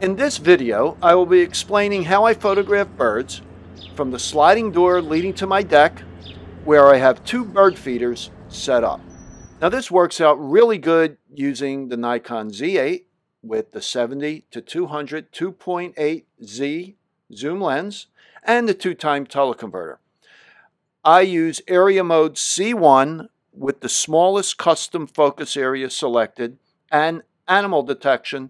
In this video, I will be explaining how I photograph birds from the sliding door leading to my deck where I have two bird feeders set up. Now this works out really good using the Nikon Z8 with the 70 to 200 2.8 Z zoom lens and the two-time teleconverter. I use area mode C1 with the smallest custom focus area selected and animal detection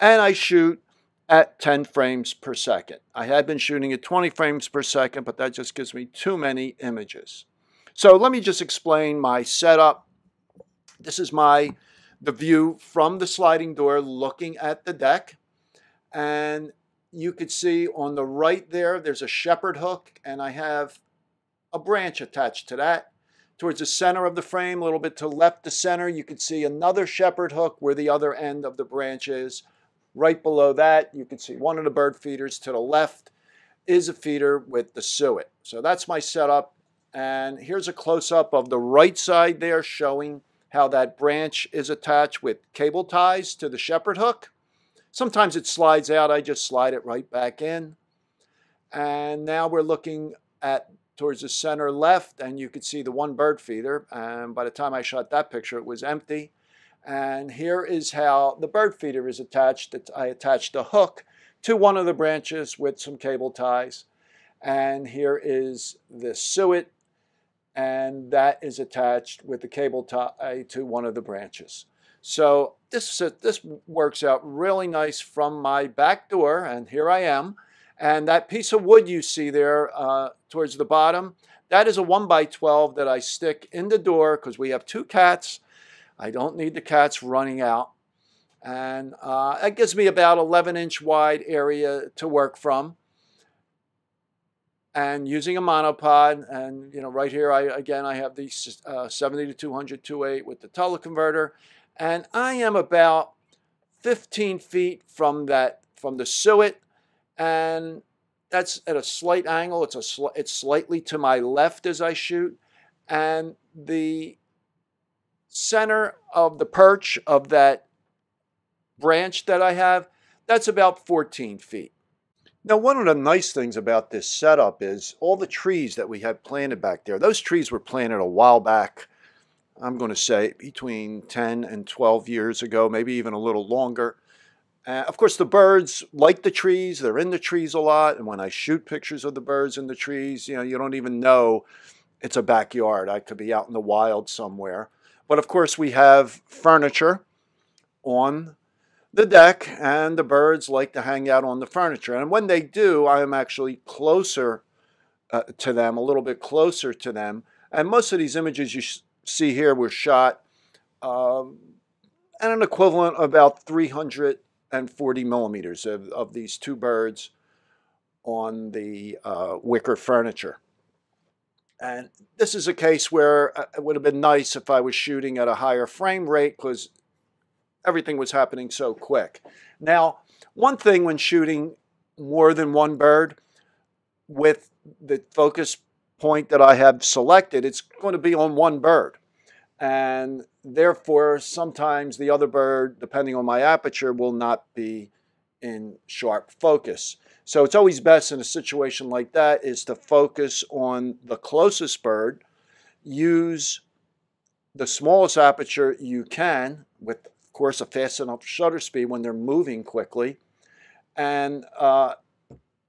and I shoot at 10 frames per second. I had been shooting at 20 frames per second, but that just gives me too many images. So let me just explain my setup. This is my the view from the sliding door looking at the deck. And you could see on the right there, there's a shepherd hook, and I have a branch attached to that. Towards the center of the frame, a little bit to left the center, you can see another shepherd hook where the other end of the branch is. Right below that, you can see one of the bird feeders to the left is a feeder with the suet. So that's my setup. And here's a close-up of the right side there showing how that branch is attached with cable ties to the shepherd hook. Sometimes it slides out. I just slide it right back in. And now we're looking at towards the center left, and you can see the one bird feeder. And by the time I shot that picture, it was empty. And here is how the bird feeder is attached. I attached a hook to one of the branches with some cable ties. And here is the suet, and that is attached with the cable tie to one of the branches. So this, this works out really nice from my back door, and here I am. And that piece of wood you see there uh, towards the bottom, that is a 1 by 12 that I stick in the door because we have two cats I don't need the cats running out. And uh, that gives me about 11 inch wide area to work from. And using a monopod, and you know, right here, I again, I have the uh, 70 to 200 2.8 with the teleconverter, and I am about 15 feet from that, from the suet, and that's at a slight angle. It's a sl it's slightly to my left as I shoot, and the center of the perch of that branch that I have, that's about 14 feet. Now, one of the nice things about this setup is all the trees that we have planted back there. Those trees were planted a while back, I'm going to say between 10 and 12 years ago, maybe even a little longer. Uh, of course, the birds like the trees. They're in the trees a lot. And when I shoot pictures of the birds in the trees, you know, you don't even know it's a backyard. I could be out in the wild somewhere. But of course, we have furniture on the deck, and the birds like to hang out on the furniture. And when they do, I am actually closer uh, to them, a little bit closer to them. And most of these images you see here were shot um, at an equivalent of about 340 millimeters of, of these two birds on the uh, wicker furniture. And this is a case where uh, it would have been nice if I was shooting at a higher frame rate because everything was happening so quick. Now, one thing when shooting more than one bird with the focus point that I have selected, it's going to be on one bird. And therefore, sometimes the other bird, depending on my aperture, will not be in sharp focus. So it's always best in a situation like that is to focus on the closest bird, use the smallest aperture you can with, of course, a fast enough shutter speed when they're moving quickly, and uh,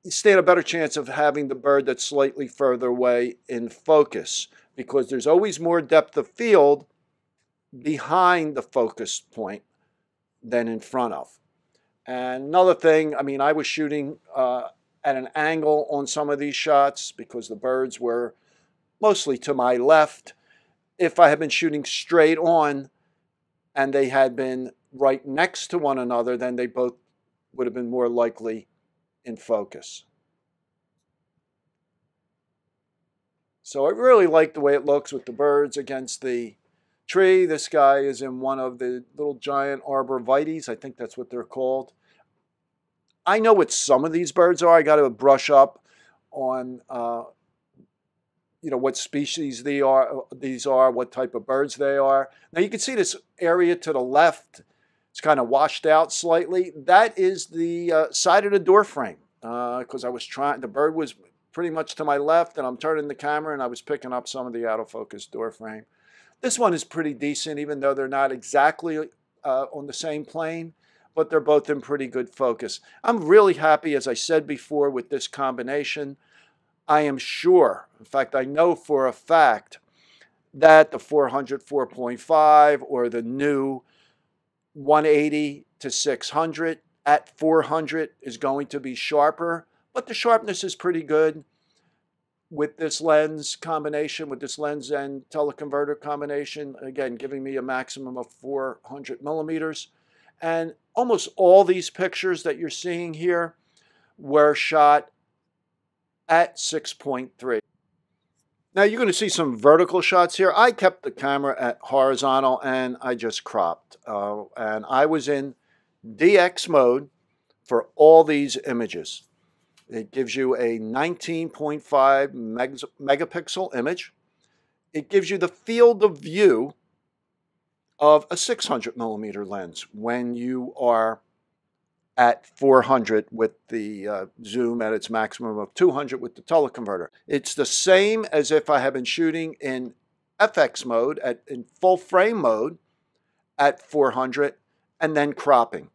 stand a better chance of having the bird that's slightly further away in focus because there's always more depth of field behind the focus point than in front of. And another thing, I mean, I was shooting uh, at an angle on some of these shots because the birds were mostly to my left. If I had been shooting straight on and they had been right next to one another, then they both would have been more likely in focus. So I really like the way it looks with the birds against the tree. This guy is in one of the little giant arborvitaes. I think that's what they're called. I know what some of these birds are. I got to brush up on, uh, you know, what species they are. These are what type of birds they are. Now you can see this area to the left. It's kind of washed out slightly. That is the uh, side of the door frame because uh, I was trying, the bird was pretty much to my left and I'm turning the camera and I was picking up some of the autofocus door frame. This one is pretty decent even though they're not exactly uh, on the same plane, but they're both in pretty good focus. I'm really happy, as I said before, with this combination. I am sure, in fact, I know for a fact that the 400 4.5 or the new 180 to 600 at 400 is going to be sharper, but the sharpness is pretty good with this lens combination, with this lens and teleconverter combination, again, giving me a maximum of 400 millimeters. And almost all these pictures that you're seeing here were shot at 6.3. Now you're going to see some vertical shots here. I kept the camera at horizontal and I just cropped. Uh, and I was in DX mode for all these images. It gives you a 19.5 megapixel image. It gives you the field of view of a 600 millimeter lens when you are at 400 with the uh, zoom at its maximum of 200 with the teleconverter. It's the same as if I had been shooting in FX mode, at, in full frame mode at 400 and then cropping.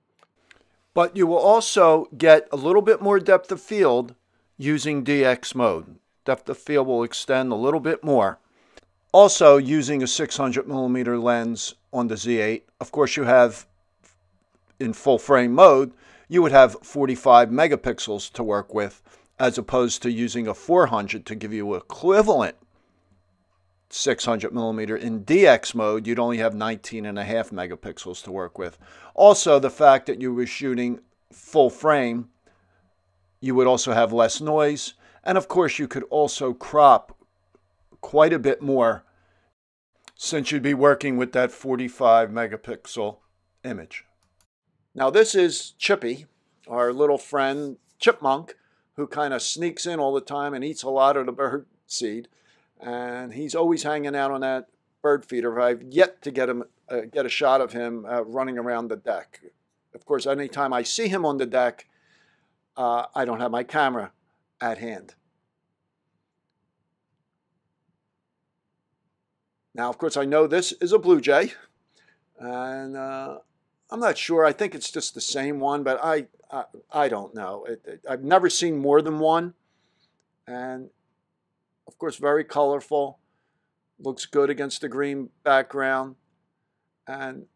But you will also get a little bit more depth of field using DX mode. Depth of field will extend a little bit more. Also using a 600 millimeter lens on the Z8. Of course you have in full frame mode, you would have 45 megapixels to work with as opposed to using a 400 to give you equivalent 600 millimeter. In DX mode, you'd only have 19 and a half megapixels to work with. Also, the fact that you were shooting full frame, you would also have less noise. And of course, you could also crop quite a bit more since you'd be working with that 45 megapixel image. Now, this is Chippy, our little friend chipmunk, who kind of sneaks in all the time and eats a lot of the bird seed. And he's always hanging out on that bird feeder. I've yet to get him uh, get a shot of him uh, running around the deck. Of course, anytime I see him on the deck, uh, I don't have my camera at hand. Now, of course, I know this is a blue jay, and uh, I'm not sure. I think it's just the same one, but I I, I don't know. It, it, I've never seen more than one, and of course, very colorful. Looks good against the green background, and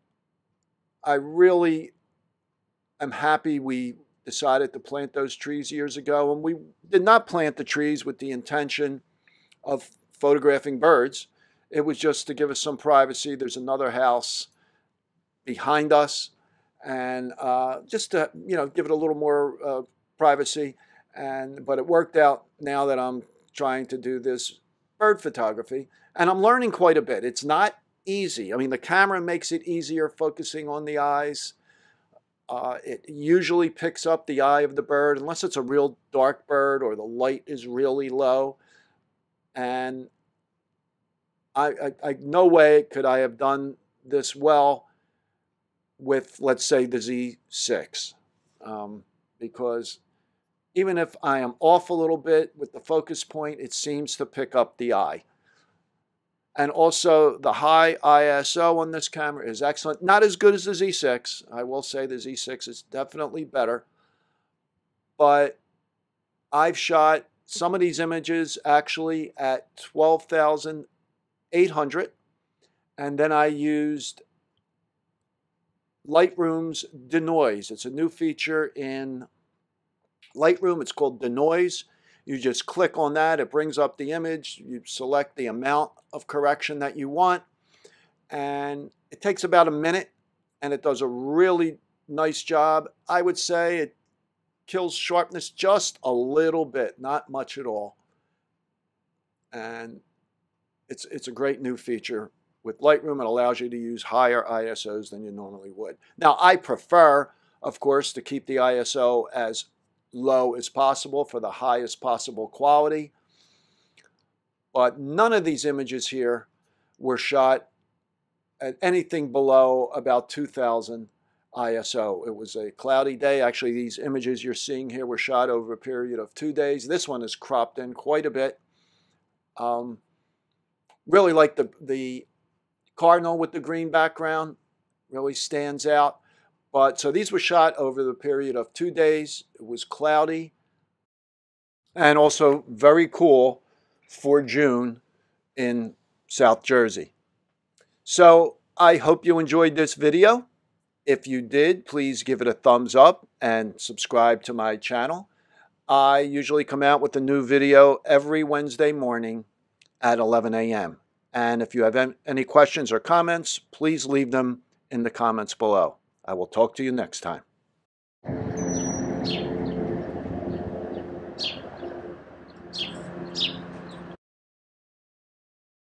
I really am happy we decided to plant those trees years ago, and we did not plant the trees with the intention of photographing birds. It was just to give us some privacy. There's another house behind us, and uh, just to you know give it a little more uh, privacy. And but it worked out now that I'm trying to do this bird photography, and I'm learning quite a bit. It's not easy. I mean, the camera makes it easier focusing on the eyes. Uh, it usually picks up the eye of the bird, unless it's a real dark bird or the light is really low. And I, I, I no way could I have done this well with, let's say, the Z6. Um, because even if I am off a little bit with the focus point, it seems to pick up the eye. And also the high ISO on this camera is excellent. Not as good as the Z6. I will say the Z6 is definitely better. But I've shot some of these images actually at 12,800. And then I used Lightroom's denoise. It's a new feature in Lightroom. It's called denoise. You just click on that. It brings up the image. You select the amount of correction that you want. And it takes about a minute and it does a really nice job. I would say it kills sharpness just a little bit, not much at all. And it's, it's a great new feature with Lightroom, it allows you to use higher ISOs than you normally would. Now, I prefer, of course, to keep the ISO as low as possible for the highest possible quality. But none of these images here were shot at anything below about 2,000 ISO. It was a cloudy day. Actually, these images you're seeing here were shot over a period of two days. This one is cropped in quite a bit. Um, really like the, the cardinal with the green background, really stands out. But so these were shot over the period of two days. It was cloudy and also very cool for June in South Jersey. So I hope you enjoyed this video. If you did, please give it a thumbs up and subscribe to my channel. I usually come out with a new video every Wednesday morning at 11 a.m. And if you have any questions or comments, please leave them in the comments below. I will talk to you next time.